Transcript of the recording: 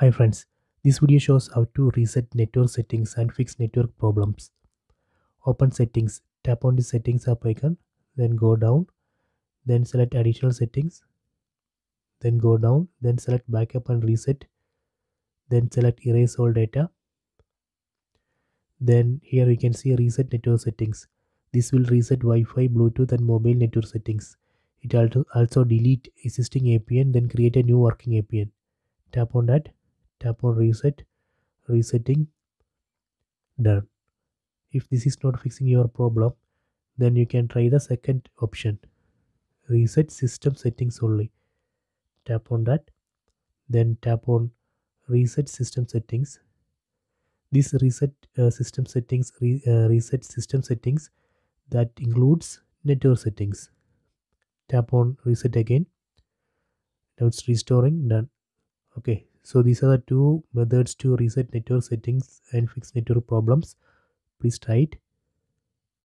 Hi friends, this video shows how to reset network settings and fix network problems. Open settings, tap on the settings app icon, then go down, then select additional settings, then go down, then select backup and reset, then select erase all data. Then here we can see reset network settings. This will reset Wi-Fi, Bluetooth and mobile network settings. It also also delete existing APN, then create a new working APN. Tap on that tap on reset resetting done. If this is not fixing your problem then you can try the second option. Reset system settings only. Tap on that then tap on reset system settings. This reset uh, system settings re, uh, reset system settings that includes network settings. Tap on reset again. Now it's restoring done. Okay so these are the two methods to reset network settings and fix network problems. Please try it